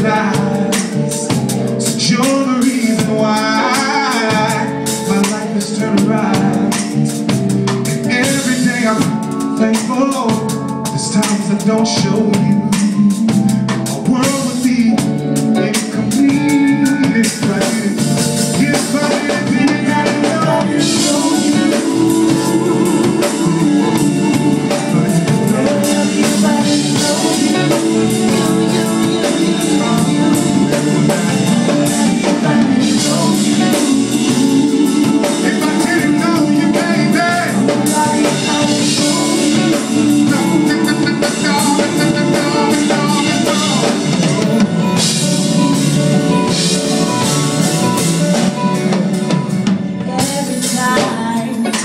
lies Since you're the reason why My life has turned around, And every day I'm thankful There's times I don't show you.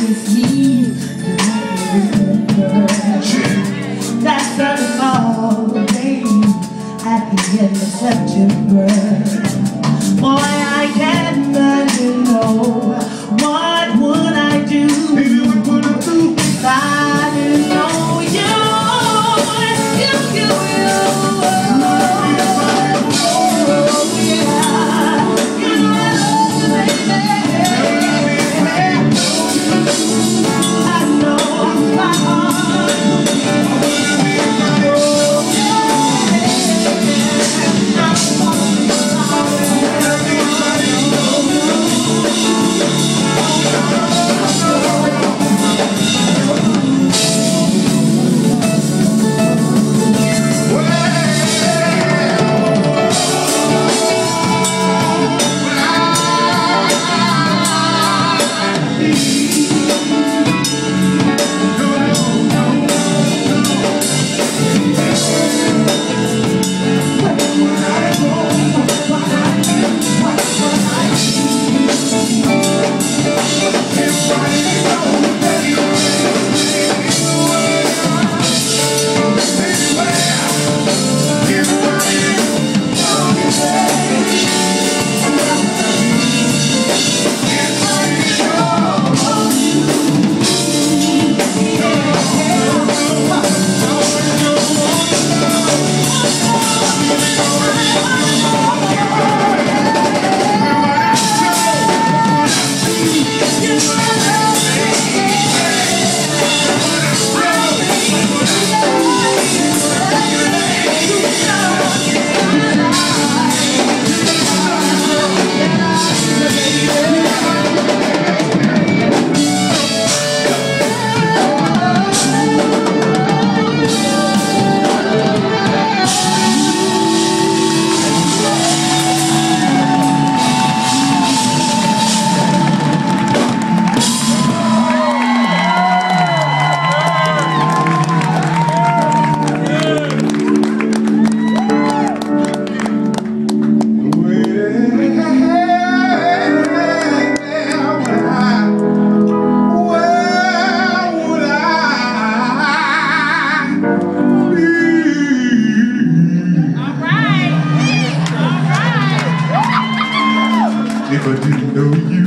with me. That's the fall at the end of September. Boy, but didn't know you.